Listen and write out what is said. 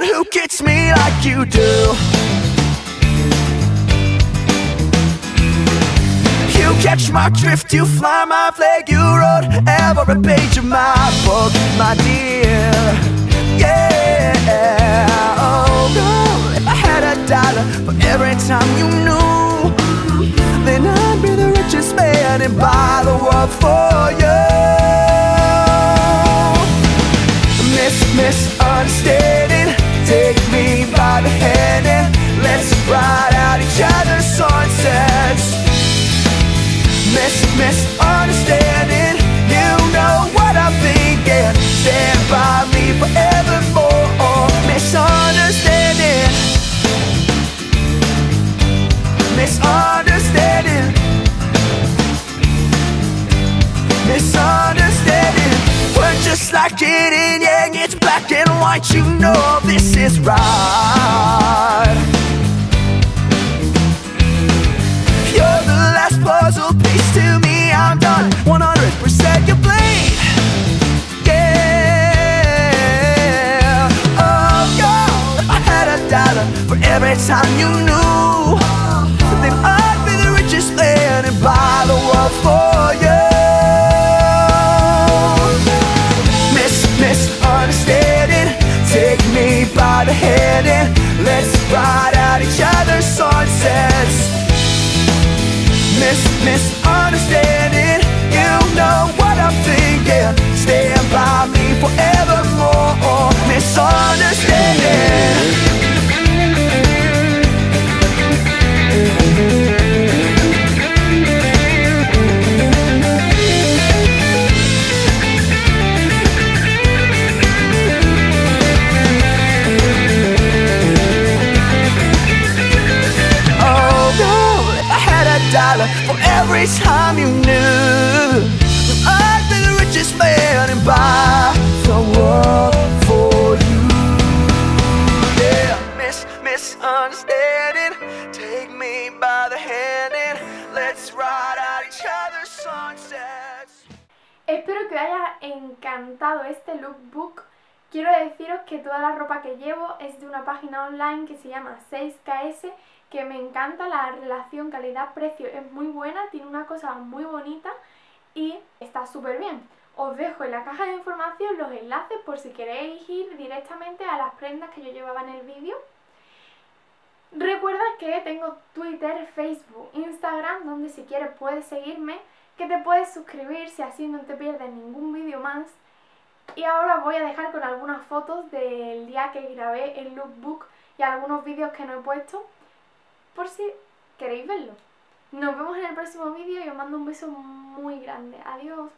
like you do. You catch my drift, you fly my flag, you wrote every page of my book, my dear. Yeah, oh girl, if I had a dollar for every time you knew, then I'd be the richest man and buy the world for you. Miss, misunderstanding, misunderstanding, misunderstanding. We're just like yin and yang, it's black and white. You know this is right. You're the last puzzle piece to me. I'm done 100% complete. Yeah. Oh, if I had a dollar for every time you by the hand and let's ride out each other's sunsets miss, misunderstanding. Every time you knew, I'd be the richest man and buy the world for you. Yeah, miss, misunderstanding. Take me by the hand and let's ride out each other's sunsets. Espero que haya encantado este lookbook. Quiero deciros que toda la ropa que llevo es de una página online que se llama 6KS, que me encanta, la relación calidad-precio es muy buena, tiene una cosa muy bonita y está súper bien. Os dejo en la caja de información los enlaces por si queréis ir directamente a las prendas que yo llevaba en el vídeo. Recuerda que tengo Twitter, Facebook, Instagram, donde si quieres puedes seguirme, que te puedes suscribir si así no te pierdes ningún vídeo más. Y ahora os voy a dejar con algunas fotos del día que grabé el lookbook y algunos vídeos que no he puesto, por si queréis verlo. Nos vemos en el próximo vídeo y os mando un beso muy grande. Adiós.